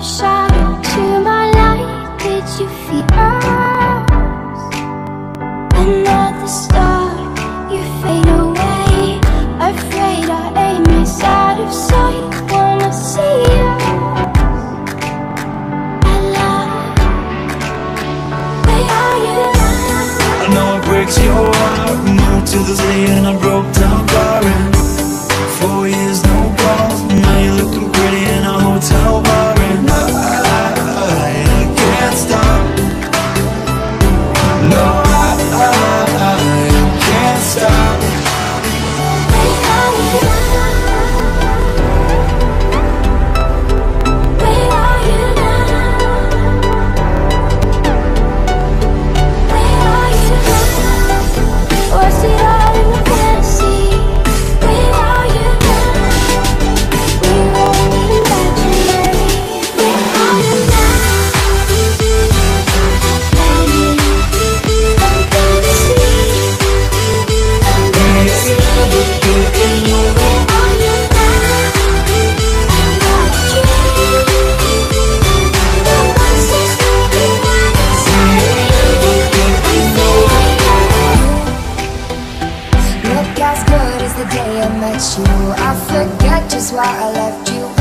a shadow to my light. Did you feel us? Another star, you fade away. Afraid our aim is out of sight. Wanna see you. I know it breaks your heart. Moved to this lane and I broke down. As good as the day I met you. I forget just why I left you